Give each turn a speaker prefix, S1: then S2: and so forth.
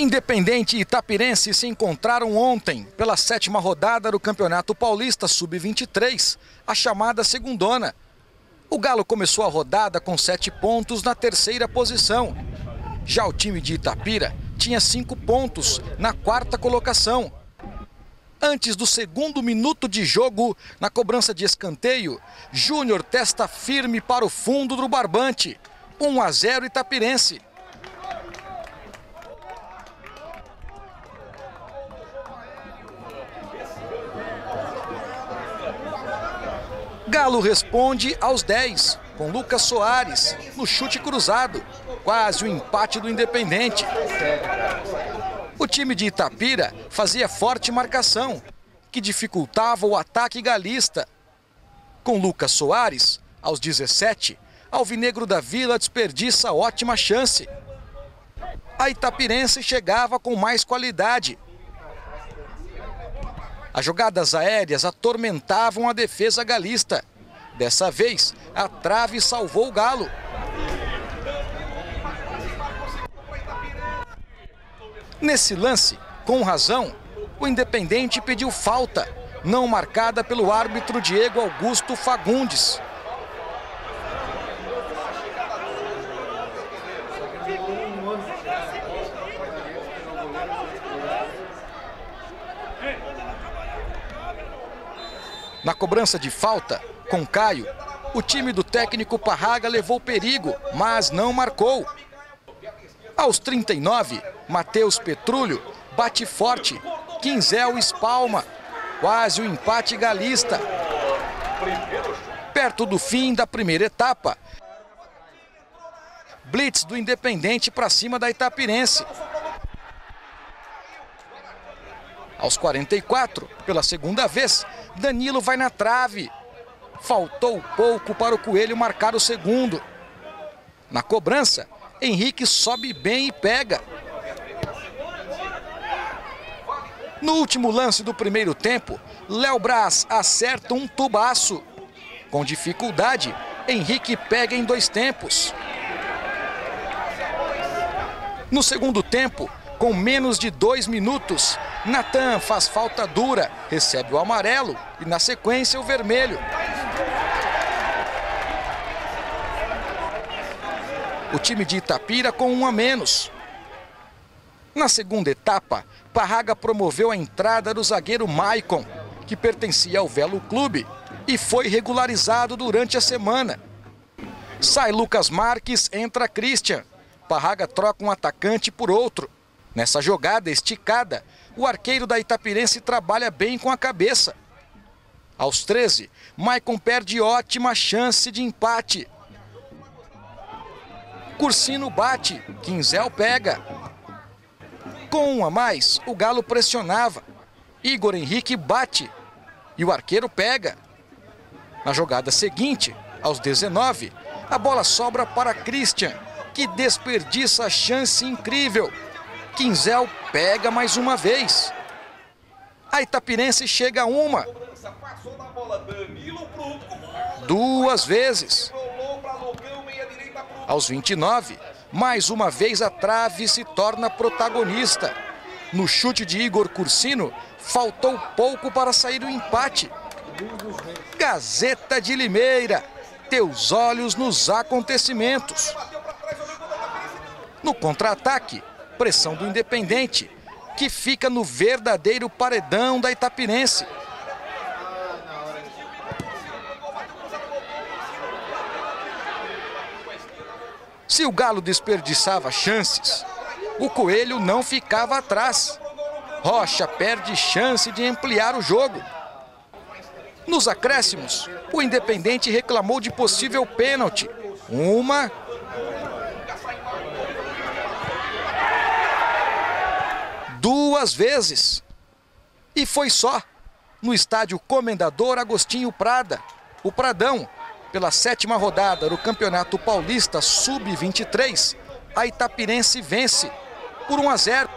S1: Independente e Itapirense se encontraram ontem pela sétima rodada do Campeonato Paulista Sub-23, a chamada segundona. O Galo começou a rodada com sete pontos na terceira posição. Já o time de Itapira tinha cinco pontos na quarta colocação. Antes do segundo minuto de jogo, na cobrança de escanteio, Júnior testa firme para o fundo do barbante. 1 a 0 Itapirense. Galo responde aos 10, com Lucas Soares, no chute cruzado. Quase o empate do Independente. O time de Itapira fazia forte marcação, que dificultava o ataque galista. Com Lucas Soares, aos 17, Alvinegro da Vila desperdiça ótima chance. A Itapirense chegava com mais qualidade, as jogadas aéreas atormentavam a defesa galista. Dessa vez, a trave salvou o Galo. Nesse lance, com razão, o Independente pediu falta, não marcada pelo árbitro Diego Augusto Fagundes. Na cobrança de falta, com Caio, o time do técnico Parraga levou perigo, mas não marcou. Aos 39, Matheus Petrulho bate forte, Quinzel espalma, quase o empate galista. Perto do fim da primeira etapa, blitz do Independente para cima da Itapirense. Aos 44, pela segunda vez, Danilo vai na trave. Faltou pouco para o Coelho marcar o segundo. Na cobrança, Henrique sobe bem e pega. No último lance do primeiro tempo, Léo Braz acerta um tubaço. Com dificuldade, Henrique pega em dois tempos. No segundo tempo, com menos de dois minutos, Natan faz falta dura, recebe o amarelo e na sequência o vermelho. O time de Itapira com um a menos. Na segunda etapa, Parraga promoveu a entrada do zagueiro Maicon, que pertencia ao Velo Clube e foi regularizado durante a semana. Sai Lucas Marques, entra Christian. Parraga troca um atacante por outro. Nessa jogada esticada, o arqueiro da Itapirense trabalha bem com a cabeça. Aos 13, Maicon perde ótima chance de empate. Cursino bate, Quinzel pega. Com um a mais, o Galo pressionava. Igor Henrique bate e o arqueiro pega. Na jogada seguinte, aos 19, a bola sobra para Christian, que desperdiça a chance incrível. Quinzel pega mais uma vez. A Itapirense chega a uma. Duas vezes. Aos 29, mais uma vez a trave se torna protagonista. No chute de Igor Cursino, faltou pouco para sair o empate. Gazeta de Limeira, teus olhos nos acontecimentos. No contra-ataque, pressão do Independente, que fica no verdadeiro paredão da Itapirense. Se o Galo desperdiçava chances, o Coelho não ficava atrás. Rocha perde chance de ampliar o jogo. Nos acréscimos, o Independente reclamou de possível pênalti. Uma, duas vezes. E foi só no estádio Comendador Agostinho Prada, o Pradão, pela sétima rodada do Campeonato Paulista Sub-23, a Itapirense vence por 1 a 0.